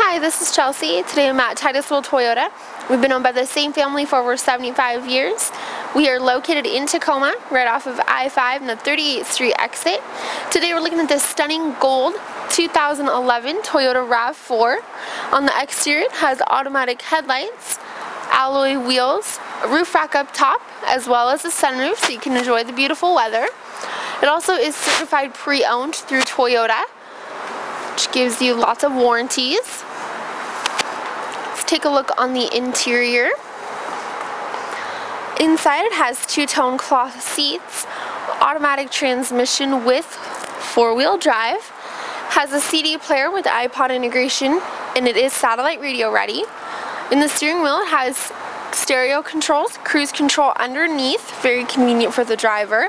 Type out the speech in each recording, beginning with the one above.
Hi, this is Chelsea. Today I'm at Titus-Will Toyota. We've been owned by the same family for over 75 years. We are located in Tacoma, right off of I-5 and the 38th Street exit. Today we're looking at this stunning gold 2011 Toyota RAV4. On the exterior it has automatic headlights, alloy wheels, a roof rack up top, as well as a sunroof so you can enjoy the beautiful weather. It also is certified pre-owned through Toyota which gives you lots of warranties. Take a look on the interior. Inside it has two-tone cloth seats, automatic transmission with four-wheel drive, has a CD player with iPod integration, and it is satellite radio ready. In the steering wheel it has stereo controls, cruise control underneath, very convenient for the driver.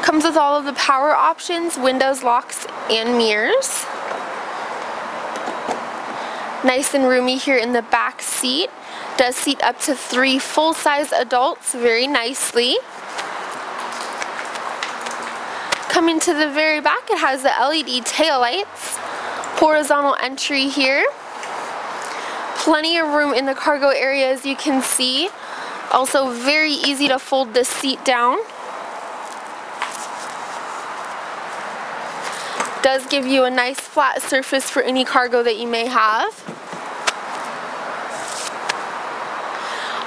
Comes with all of the power options, windows, locks, and mirrors. Nice and roomy here in the back seat. Does seat up to three full-size adults very nicely. Coming to the very back, it has the LED taillights. Horizontal entry here. Plenty of room in the cargo area as you can see. Also very easy to fold this seat down. Does give you a nice flat surface for any cargo that you may have.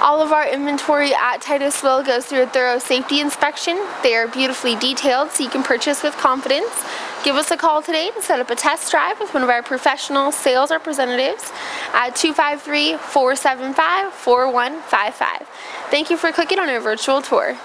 All of our inventory at Titus-Will goes through a thorough safety inspection. They are beautifully detailed so you can purchase with confidence. Give us a call today to set up a test drive with one of our professional sales representatives at 253-475-4155. Thank you for clicking on our virtual tour.